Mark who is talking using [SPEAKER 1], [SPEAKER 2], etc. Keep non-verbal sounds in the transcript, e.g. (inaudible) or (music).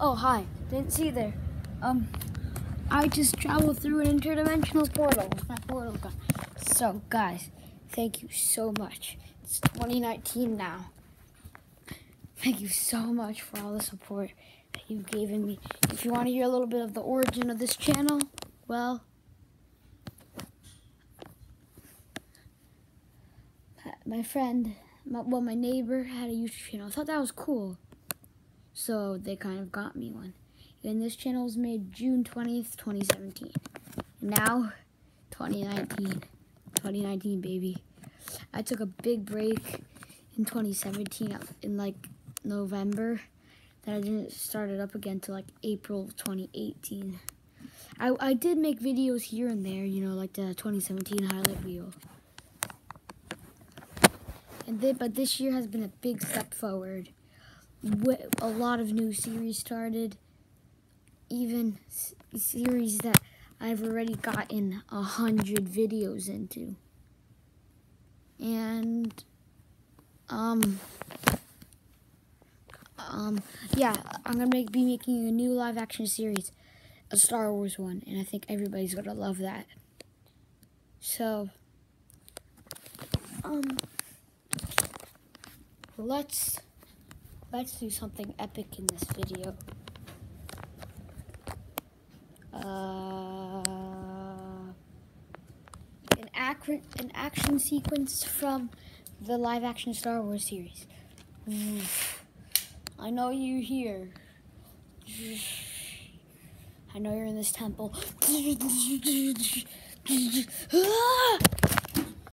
[SPEAKER 1] oh, hi. Didn't see there. Um, I just traveled through an interdimensional portal with my portal gun. So, guys, thank you so much. It's 2019 now. Thank you so much for all the support that you've given me. If you want to hear a little bit of the origin of this channel, well, my friend, my, well, my neighbor had a YouTube channel. I thought that was cool. So they kind of got me one. And this channel was made June 20th, 2017. Now, 2019. 2019, baby. I took a big break in 2017 uh, in like November. Then I didn't start it up again till like April 2018. I, I did make videos here and there, you know, like the 2017 highlight reel. But this year has been a big step forward. A lot of new series started, even series that I've already gotten a hundred videos into. And, um, um, yeah, I'm gonna make, be making a new live action series, a Star Wars one, and I think everybody's gonna love that. So, um, let's let's do something epic in this video. Uh, an action an action sequence from the live action Star Wars series. I know you here. I know you're in this temple. (laughs)